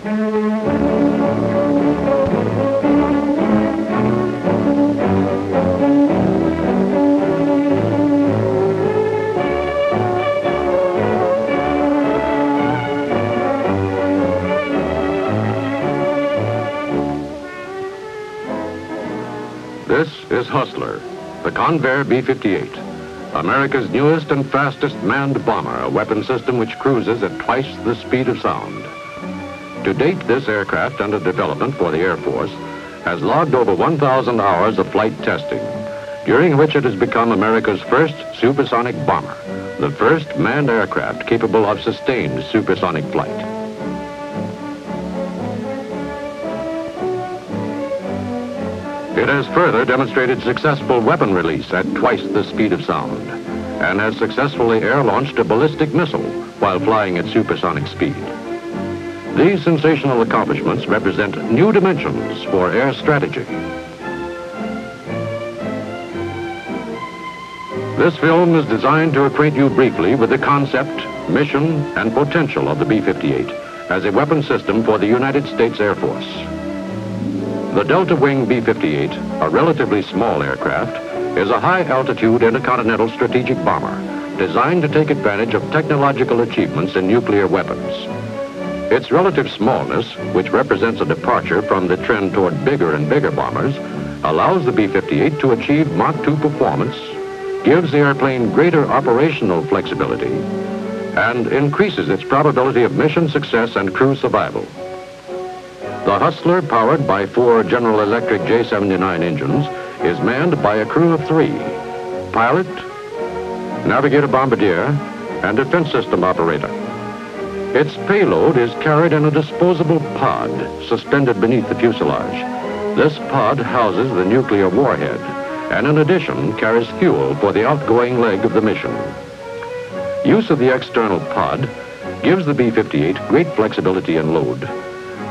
This is Hustler, the Convair B-58, America's newest and fastest manned bomber, a weapon system which cruises at twice the speed of sound. To date, this aircraft under development for the Air Force has logged over 1,000 hours of flight testing, during which it has become America's first supersonic bomber, the first manned aircraft capable of sustained supersonic flight. It has further demonstrated successful weapon release at twice the speed of sound and has successfully air-launched a ballistic missile while flying at supersonic speed. These sensational accomplishments represent new dimensions for air strategy. This film is designed to acquaint you briefly with the concept, mission, and potential of the B-58 as a weapon system for the United States Air Force. The Delta Wing B-58, a relatively small aircraft, is a high-altitude intercontinental strategic bomber designed to take advantage of technological achievements in nuclear weapons. Its relative smallness, which represents a departure from the trend toward bigger and bigger bombers, allows the B-58 to achieve Mach 2 performance, gives the airplane greater operational flexibility, and increases its probability of mission success and crew survival. The Hustler, powered by four General Electric J79 engines, is manned by a crew of three, pilot, navigator bombardier, and defense system operator. Its payload is carried in a disposable pod suspended beneath the fuselage. This pod houses the nuclear warhead, and in addition carries fuel for the outgoing leg of the mission. Use of the external pod gives the B-58 great flexibility and load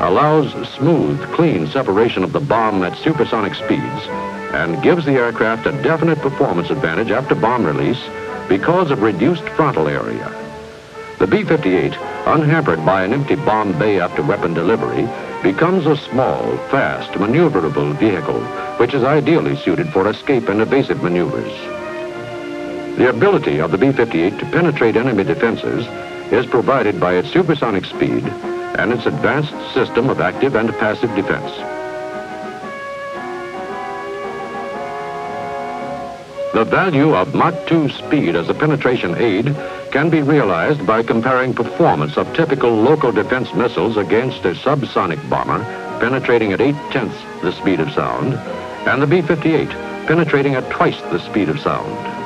allows smooth, clean separation of the bomb at supersonic speeds and gives the aircraft a definite performance advantage after bomb release because of reduced frontal area. The B-58, unhampered by an empty bomb bay after weapon delivery, becomes a small, fast, maneuverable vehicle, which is ideally suited for escape and evasive maneuvers. The ability of the B-58 to penetrate enemy defenses is provided by its supersonic speed and its advanced system of active and passive defense. The value of Mach 2 speed as a penetration aid can be realized by comparing performance of typical local defense missiles against a subsonic bomber penetrating at 8 tenths the speed of sound and the B-58 penetrating at twice the speed of sound.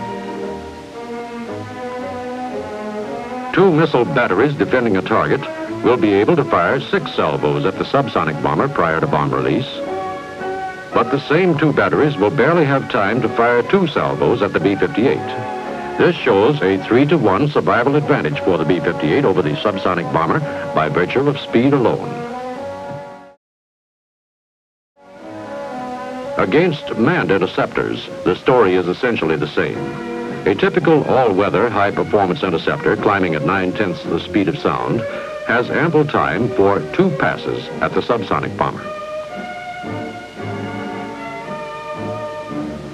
Two missile batteries defending a target will be able to fire six salvos at the subsonic bomber prior to bomb release. But the same two batteries will barely have time to fire two salvos at the B-58. This shows a three to one survival advantage for the B-58 over the subsonic bomber by virtue of speed alone. Against manned interceptors, the story is essentially the same. A typical all-weather high-performance interceptor climbing at nine-tenths the speed of sound has ample time for two passes at the subsonic bomber.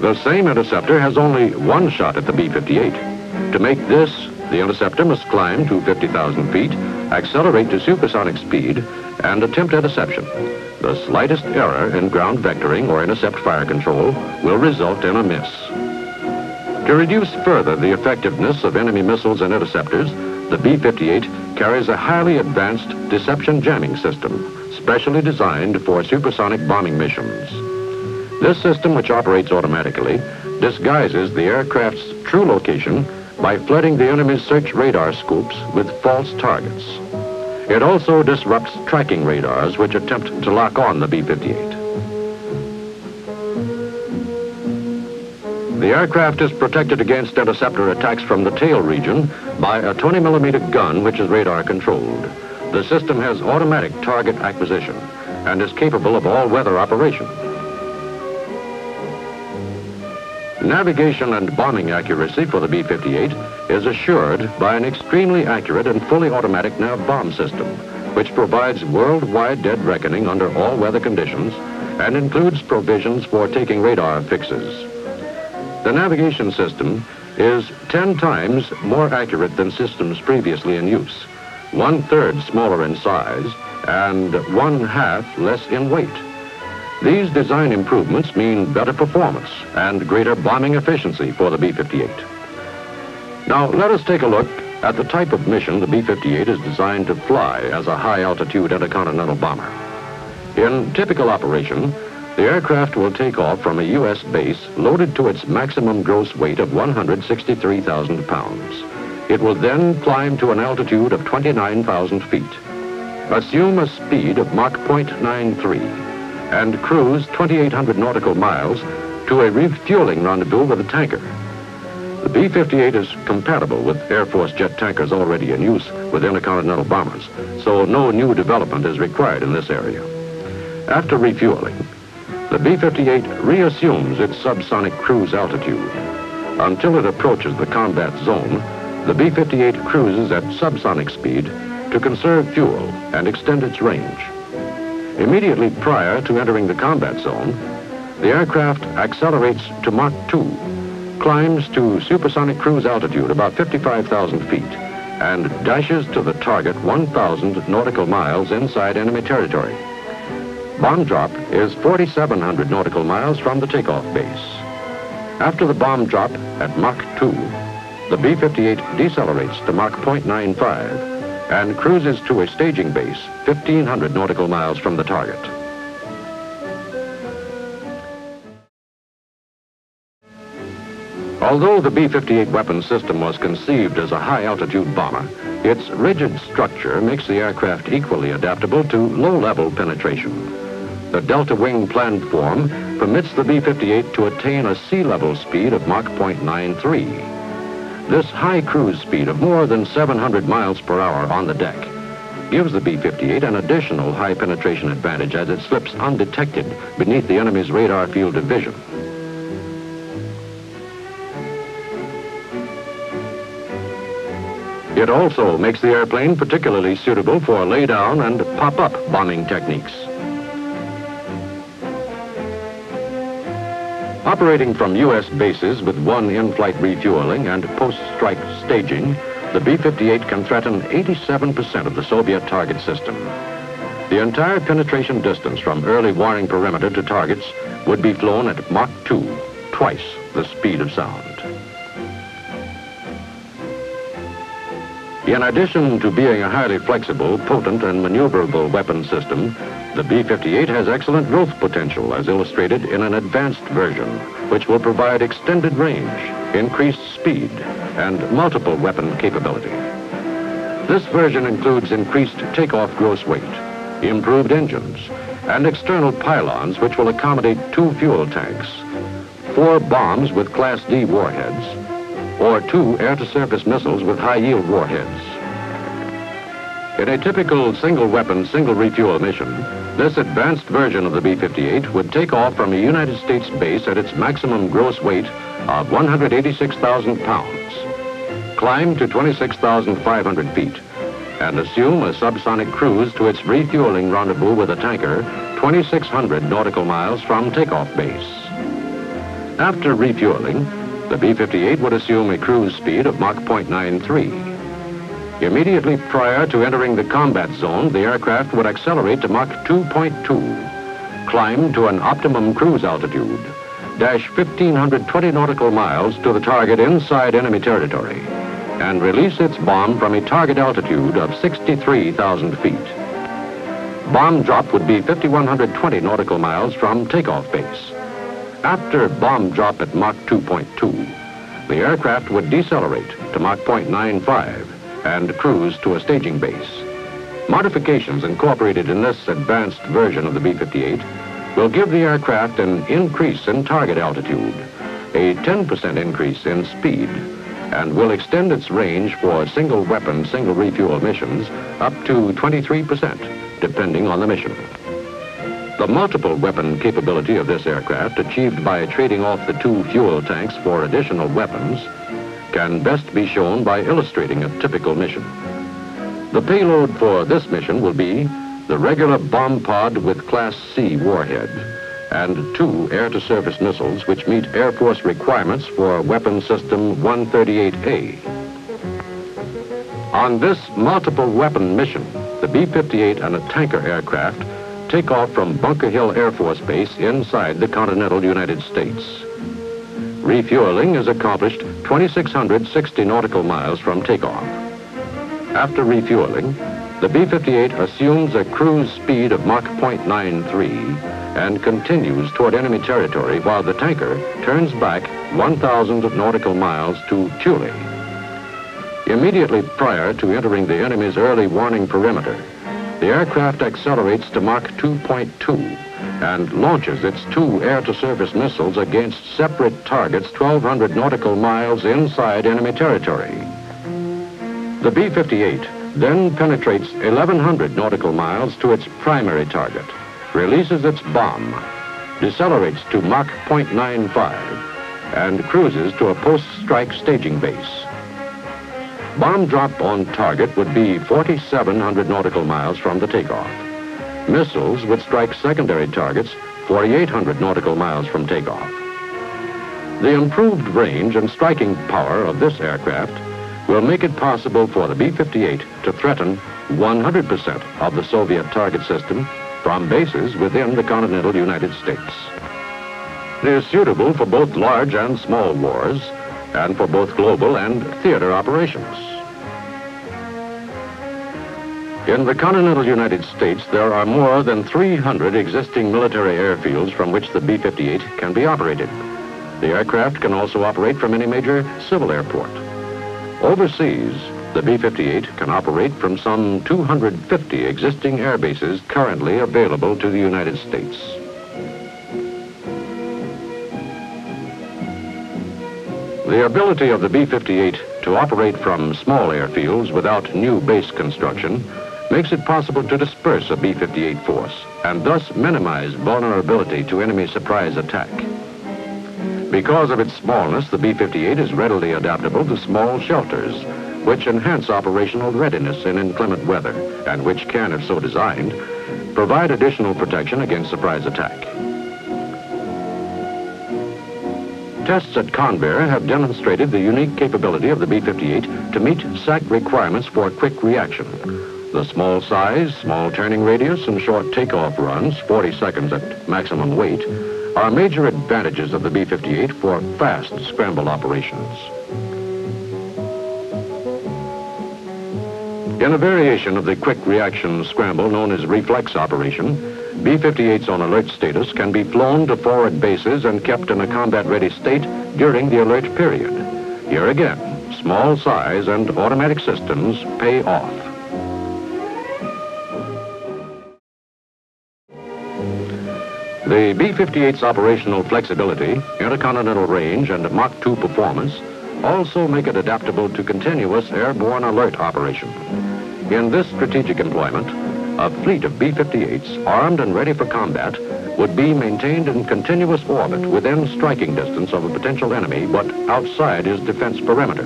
The same interceptor has only one shot at the B-58. To make this, the interceptor must climb to 50,000 feet, accelerate to supersonic speed, and attempt interception. The slightest error in ground vectoring or intercept fire control will result in a miss. To reduce further the effectiveness of enemy missiles and interceptors, the B-58 carries a highly advanced deception jamming system, specially designed for supersonic bombing missions. This system, which operates automatically, disguises the aircraft's true location by flooding the enemy's search radar scopes with false targets. It also disrupts tracking radars which attempt to lock on the B-58. The aircraft is protected against interceptor attacks from the tail region by a 20 millimeter gun which is radar controlled. The system has automatic target acquisition and is capable of all-weather operation. Navigation and bombing accuracy for the B-58 is assured by an extremely accurate and fully automatic nav bomb system, which provides worldwide dead reckoning under all weather conditions and includes provisions for taking radar fixes. The navigation system is 10 times more accurate than systems previously in use, one-third smaller in size, and one-half less in weight. These design improvements mean better performance and greater bombing efficiency for the B-58. Now, let us take a look at the type of mission the B-58 is designed to fly as a high-altitude intercontinental bomber. In typical operation, the aircraft will take off from a U.S. base loaded to its maximum gross weight of 163,000 pounds. It will then climb to an altitude of 29,000 feet. Assume a speed of Mach 0.93 and cruise 2,800 nautical miles to a refueling rendezvous with a tanker. The B-58 is compatible with Air Force jet tankers already in use with intercontinental bombers, so no new development is required in this area. After refueling, the B-58 reassumes its subsonic cruise altitude. Until it approaches the combat zone, the B-58 cruises at subsonic speed to conserve fuel and extend its range. Immediately prior to entering the combat zone, the aircraft accelerates to Mach 2, climbs to supersonic cruise altitude about 55,000 feet, and dashes to the target 1,000 nautical miles inside enemy territory. Bomb drop is 4,700 nautical miles from the takeoff base. After the bomb drop at Mach 2, the B-58 decelerates to Mach 0.95 and cruises to a staging base 1,500 nautical miles from the target. Although the B-58 weapon system was conceived as a high-altitude bomber, its rigid structure makes the aircraft equally adaptable to low-level penetration. The delta wing platform permits the B-58 to attain a sea level speed of Mach 0.93 this high cruise speed of more than 700 miles per hour on the deck gives the B-58 an additional high penetration advantage as it slips undetected beneath the enemy's radar field of vision. It also makes the airplane particularly suitable for lay-down and pop-up bombing techniques. Operating from U.S. bases with one in-flight refueling and post-strike staging, the B-58 can threaten 87% of the Soviet target system. The entire penetration distance from early warning perimeter to targets would be flown at Mach 2, twice the speed of sound. In addition to being a highly flexible, potent, and maneuverable weapon system, the B-58 has excellent growth potential as illustrated in an advanced version, which will provide extended range, increased speed, and multiple weapon capability. This version includes increased takeoff gross weight, improved engines, and external pylons which will accommodate two fuel tanks, four bombs with Class D warheads, or two air-to-surface missiles with high-yield warheads. In a typical single-weapon, single-refuel mission, this advanced version of the B-58 would take off from a United States base at its maximum gross weight of 186,000 pounds, climb to 26,500 feet, and assume a subsonic cruise to its refueling rendezvous with a tanker 2,600 nautical miles from takeoff base. After refueling, the B-58 would assume a cruise speed of Mach 0.93 Immediately prior to entering the combat zone, the aircraft would accelerate to Mach 2.2, climb to an optimum cruise altitude, dash 1,520 nautical miles to the target inside enemy territory, and release its bomb from a target altitude of 63,000 feet. Bomb drop would be 5,120 nautical miles from takeoff base. After bomb drop at Mach 2.2, the aircraft would decelerate to Mach 0.95 and cruise to a staging base. Modifications incorporated in this advanced version of the B-58 will give the aircraft an increase in target altitude, a 10% increase in speed, and will extend its range for single weapon, single refuel missions up to 23%, depending on the mission. The multiple weapon capability of this aircraft, achieved by trading off the two fuel tanks for additional weapons, can best be shown by illustrating a typical mission. The payload for this mission will be the regular bomb pod with Class C warhead and two air-to-surface missiles which meet Air Force requirements for Weapon System 138A. On this multiple weapon mission, the B-58 and a tanker aircraft take off from Bunker Hill Air Force Base inside the continental United States. Refueling is accomplished 2,660 nautical miles from takeoff. After refueling, the B-58 assumes a cruise speed of Mach 0.93 and continues toward enemy territory while the tanker turns back 1,000 nautical miles to Thule. Immediately prior to entering the enemy's early warning perimeter, the aircraft accelerates to Mach 2.2 and launches its two air-to-surface missiles against separate targets 1,200 nautical miles inside enemy territory. The B-58 then penetrates 1,100 nautical miles to its primary target, releases its bomb, decelerates to Mach 0.95, and cruises to a post-strike staging base. Bomb drop on target would be 4,700 nautical miles from the takeoff. Missiles would strike secondary targets 4,800 nautical miles from takeoff. The improved range and striking power of this aircraft will make it possible for the B-58 to threaten 100% of the Soviet target system from bases within the continental United States. It is suitable for both large and small wars and for both global and theater operations. In the continental United States, there are more than 300 existing military airfields from which the B-58 can be operated. The aircraft can also operate from any major civil airport. Overseas, the B-58 can operate from some 250 existing air bases currently available to the United States. The ability of the B-58 to operate from small airfields without new base construction makes it possible to disperse a B-58 force and thus minimize vulnerability to enemy surprise attack. Because of its smallness, the B-58 is readily adaptable to small shelters, which enhance operational readiness in inclement weather, and which can, if so designed, provide additional protection against surprise attack. Tests at Convair have demonstrated the unique capability of the B-58 to meet SAC requirements for quick reaction. The small size, small turning radius, and short takeoff runs, 40 seconds at maximum weight, are major advantages of the B-58 for fast scramble operations. In a variation of the quick reaction scramble known as reflex operation, B-58s on alert status can be flown to forward bases and kept in a combat-ready state during the alert period. Here again, small size and automatic systems pay off. The B-58's operational flexibility, intercontinental range, and Mach 2 performance also make it adaptable to continuous airborne alert operation. In this strategic employment, a fleet of B-58s armed and ready for combat would be maintained in continuous orbit within striking distance of a potential enemy, but outside his defense perimeter.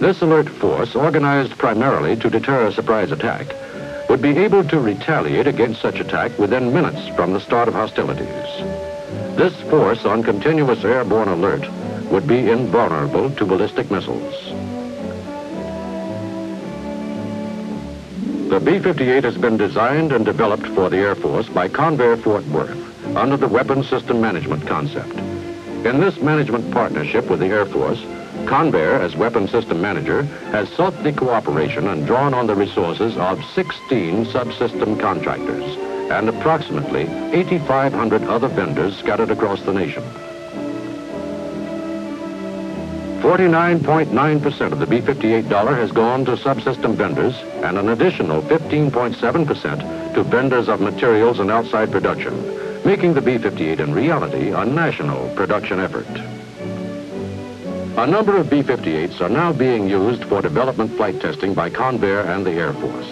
This alert force, organized primarily to deter a surprise attack, would be able to retaliate against such attack within minutes from the start of hostilities. This force on continuous airborne alert would be invulnerable to ballistic missiles. The B-58 has been designed and developed for the Air Force by Convair Fort Worth under the Weapons System Management concept. In this management partnership with the Air Force, Convair, as weapon system manager, has sought the cooperation and drawn on the resources of 16 subsystem contractors and approximately 8,500 other vendors scattered across the nation. 49.9% of the B-58 dollar has gone to subsystem vendors and an additional 15.7% to vendors of materials and outside production, making the B-58 in reality a national production effort. A number of B-58s are now being used for development flight testing by Convair and the Air Force.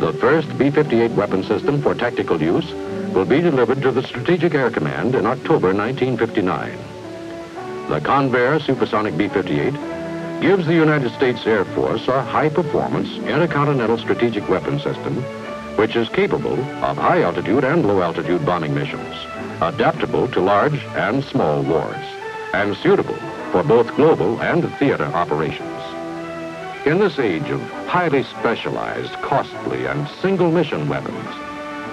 The first B-58 weapon system for tactical use will be delivered to the Strategic Air Command in October 1959. The Convair Supersonic B-58 gives the United States Air Force a high-performance intercontinental strategic weapon system which is capable of high-altitude and low-altitude bombing missions, adaptable to large and small wars, and suitable for both global and theater operations. In this age of highly specialized, costly, and single-mission weapons,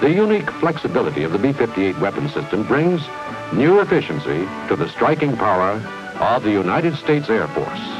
the unique flexibility of the B-58 weapon system brings new efficiency to the striking power of the United States Air Force.